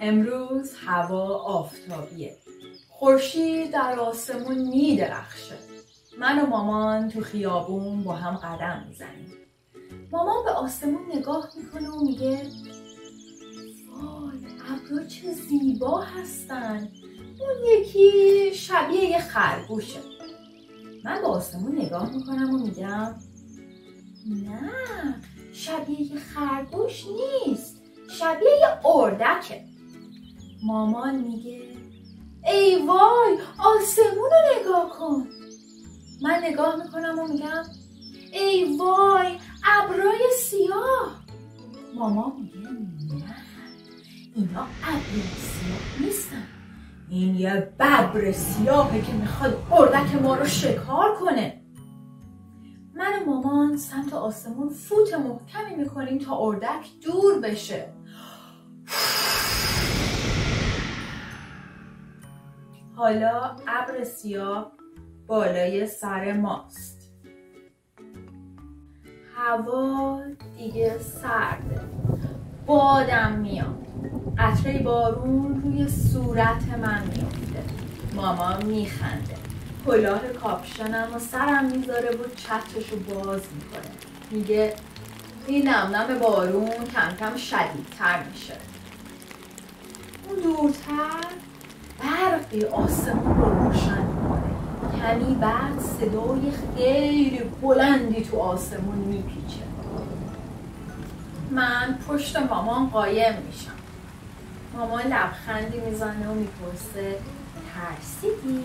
امروز هوا آفتابیه. خورشید در آسمون میدرخشه. من و مامان تو خیابون با هم قدم می‌زنیم. مامان به آسمون نگاه می‌کنه و میگه وای ابرا چه زیبا هستن. اون یکی شبیه یه خرگوشه. من به آسمون نگاه می‌کنم و میگم نه شبیه یه خرگوش نیست. شبیه یه اردکه. مامان میگه ای وای آسمون رو نگاه کن. من نگاه می‌کنم و میگم ای وای ابرای سیاه. مامان میگه نه اینا ابرای سیاه نیستن. این یه ببر سیاهه که می‌خواد اردک ما رو شکار کنه. من و مامان سمت آسمون فوت محکمی می‌کنیم تا اردک دور بشه. حالا ابر سیاه بالای سر ماست. هوا دیگه سرده. بادم میاد. قطره بارون روی صورت من میافته ماما میخنده. کلاه کاپشنم و سرم می‌ذاره و چترش رو باز می‌کنه. میگه این نم نم بارون کم کم شدیدتر میشه. اون دورتر برقی آسمون رو روشن می‌کنه. کمی بعد صدای خیلی بلندی تو آسمون میپیچه. من پشت مامان قایم میشم. مامان لبخندی می‌زنه و می‌پرسه ترسیدی؟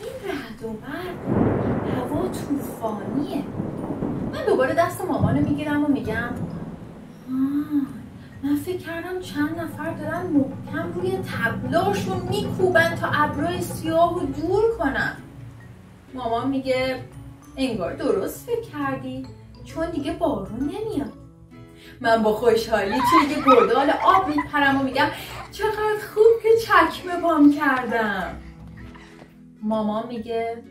این رعد و برق هوا طوفانیه. من دوباره دست مامانو می‌گیرم و میگم من فکر کردم چند نفر دارن محکم روی تبلاشون میکوبن تا ابرای سیاه رو دور کنن. مامان میگه انگار درست فکر کردی چون دیگه بارون نمیاد. من با خوشحالی توی یه گردال آب میپرم و میگم چقدر خوب که چکمه بام کردم. مامان میگه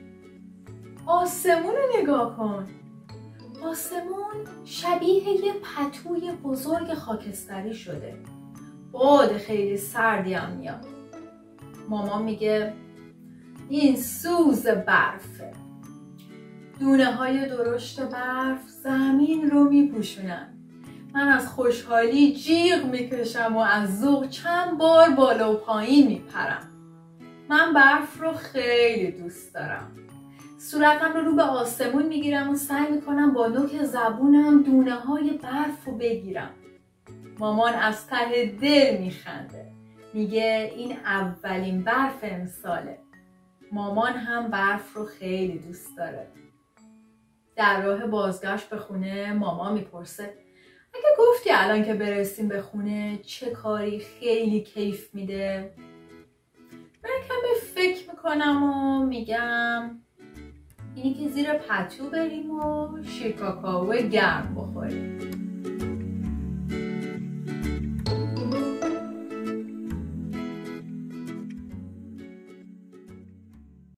آسمون رو نگاه کن. آسمون شبیه یه پتوی بزرگ خاکستری شده. باد خیلی سردی هم میاد. مامان میگه این سوز برفه. دونه های درشت برف زمین رو میپوشونن. من از خوشحالی جیغ می‌کشم و از ذوق چند بار بالا و پایین میپرم. من برف رو خیلی دوست دارم. صورتم رو رو به آسمون می‌گیرم و سعی می‌کنم با نوک زبونم دونه های برف رو بگیرم. مامان از ته دل میخنده. میگه این اولین برف امساله. مامان هم برف رو خیلی دوست داره. در راه بازگشت به خونه ماما می‌پرسه اگه گفتی الان که برسیم به خونه چه کاری خیلی کیف میده؟ من کمی فکر می‌کنم و میگم اینی که زیر پتو بریم و شیر گرم بخوریم.